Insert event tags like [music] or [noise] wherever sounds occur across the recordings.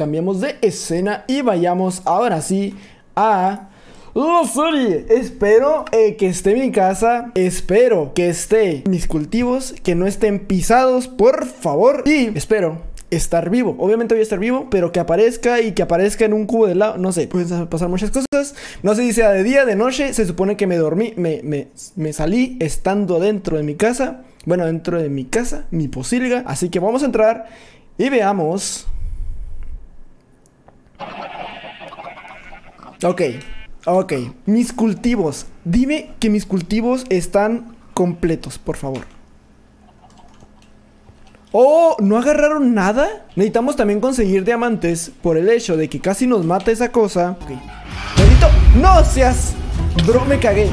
cambiemos de escena y vayamos ahora sí a la serie. Espero eh, que esté mi casa. Espero que esté mis cultivos, que no estén pisados, por favor. Y espero estar vivo. Obviamente voy a estar vivo, pero que aparezca y que aparezca en un cubo de lado. No sé, pueden pasar muchas cosas. No sé si sea de día, de noche. Se supone que me dormí, me, me, me salí estando dentro de mi casa. Bueno, dentro de mi casa, mi posilga. Así que vamos a entrar y veamos. Ok, ok. Mis cultivos. Dime que mis cultivos están completos, por favor. Oh, ¿no agarraron nada? Necesitamos también conseguir diamantes por el hecho de que casi nos mata esa cosa. Ok. ¡No seas! Bro, me cagué.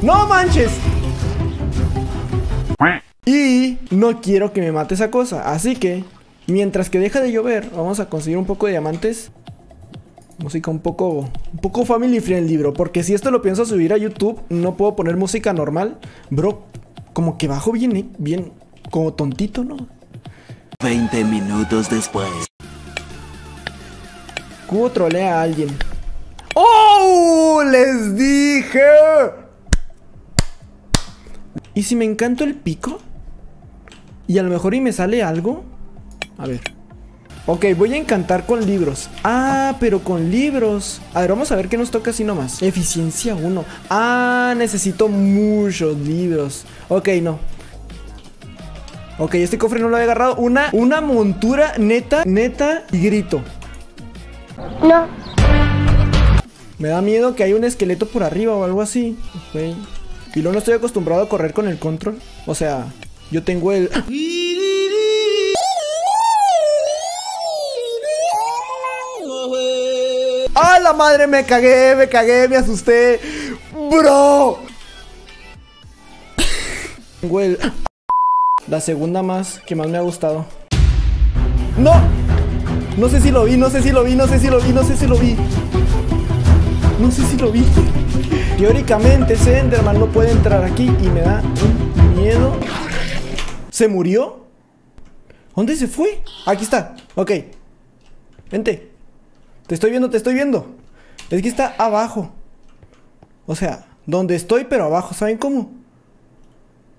¡No manches! Y no quiero que me mate esa cosa. Así que, mientras que deja de llover, vamos a conseguir un poco de diamantes. Música un poco, un poco family friendly, bro. Porque si esto lo pienso subir a YouTube, no puedo poner música normal. Bro, como que bajo bien, eh, bien, como tontito, ¿no? 20 minutos después. Cubo trolea a alguien. ¡Oh! ¡Les dije! ¿Y si me encanto el pico? Y a lo mejor y me sale algo. A ver. Ok, voy a encantar con libros. Ah, pero con libros. A ver, vamos a ver qué nos toca así nomás. Eficiencia 1. Ah, necesito muchos libros. Ok, no. Ok, este cofre no lo he agarrado. Una, una montura neta, neta y grito. No. Me da miedo que haya un esqueleto por arriba o algo así. Ok. Y luego no estoy acostumbrado a correr con el control. O sea, yo tengo el... [gasps] ¡Ah, la madre! Me cagué, me cagué, me asusté. ¡Bro! El... La segunda más, que más me ha gustado. ¡No! No sé si lo vi, no sé si lo vi, no sé si lo vi, no sé si lo vi. No sé si lo vi. Teóricamente ese Enderman no puede entrar aquí y me da un miedo. ¿Se murió? ¿Dónde se fue? Aquí está. Ok. Vente. Te estoy viendo, te estoy viendo. Es que está abajo. O sea, donde estoy, pero abajo. ¿Saben cómo?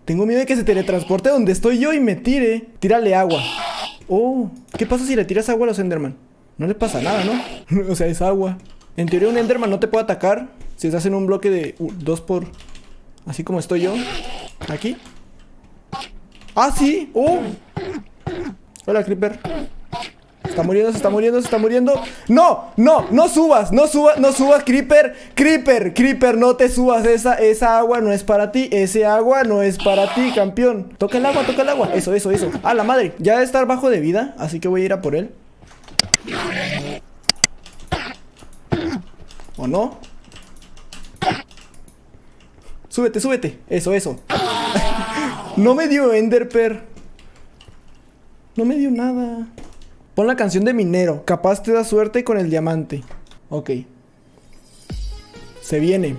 Tengo miedo de que se teletransporte donde estoy yo y me tire. Tírale agua. Oh, ¿qué pasa si le tiras agua a los Enderman? No le pasa nada, ¿no? [laughs] o sea, es agua. En teoría un Enderman no te puede atacar si estás en un bloque de 2 por... Así como estoy yo. Aquí. ¡Ah, sí! ¡Oh! Hola, Creeper. Está muriendo, se está muriendo, se está muriendo. ¡No! ¡No! ¡No subas! ¡No subas! ¡No subas, Creeper! ¡Creeper! ¡Creeper! No te subas. Esa, esa agua no es para ti. Ese agua no es para ti, campeón. Toca el agua, toca el agua. Eso, eso, eso. ¡Ah, la madre! Ya debe estar bajo de vida. Así que voy a ir a por él. ¿O no? Súbete, súbete. Eso, eso. [laughs] no me dio Enderper. No me dio nada. Pon la canción de minero. Capaz te da suerte con el diamante. Ok. Se viene.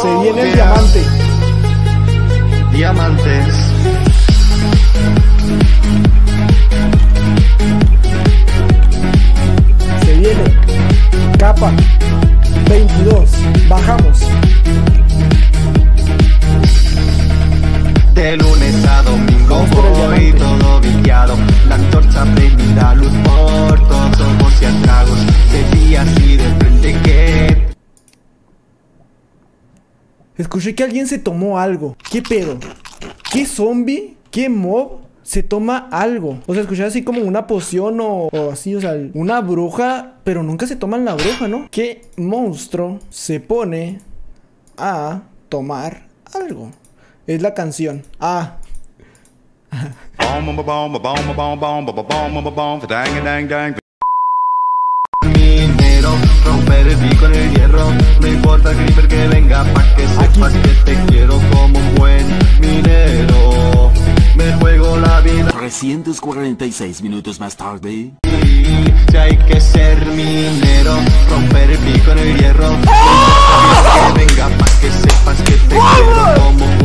Se viene el diamante. Diamantes. Se viene. Capa. 22. Bajamos. De que Escuché que alguien se tomó algo. ¿Qué pedo? ¿Qué zombie? ¿Qué mob? Se toma algo. O sea, escuché así como una poción o, así, o sea, una bruja, pero nunca se toman la bruja, ¿no? ¿Qué monstruo se pone a tomar algo? Es la canción. Ah, romper el pico en el hierro. No importa el creeper que venga pa' que sepas que te quiero como un buen minero. Me juego la vida. 346 minutos más tarde. Si hay que ser minero, romper el pico en el hierro. Que venga pa' que sepas que te quiero como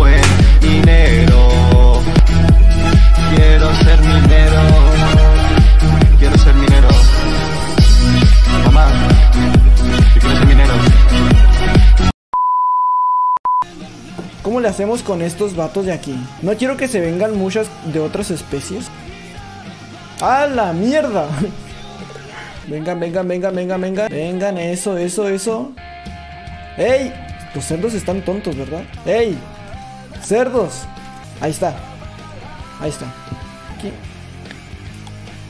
le hacemos con estos vatos de aquí? No quiero que se vengan muchas de otras especies. ¡A la mierda! [laughs] Vengan, vengan, vengan, vengan, vengan. Vengan, eso, eso, eso. ¡Ey! Los cerdos están tontos, ¿verdad? ¡Ey! ¡Cerdos! Ahí está. Ahí está. Aquí.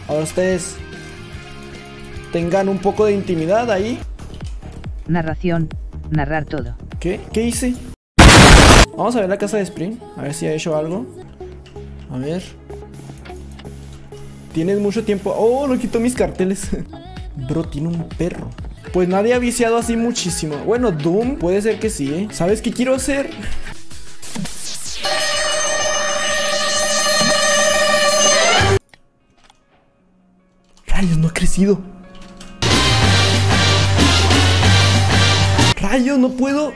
Ahora ustedes tengan un poco de intimidad ahí. Narración. Narrar todo. ¿Qué? ¿Qué hice? Vamos a ver la casa de Spring. A ver si ha hecho algo. A ver. Tienes mucho tiempo. Oh, no quitó mis carteles. [laughs] Bro, tiene un perro. Pues nadie ha viciado así muchísimo. Bueno, Doom puede ser que sí, ¿eh? ¿Sabes qué quiero hacer? Rayos, no ha crecido. Rayos, no puedo.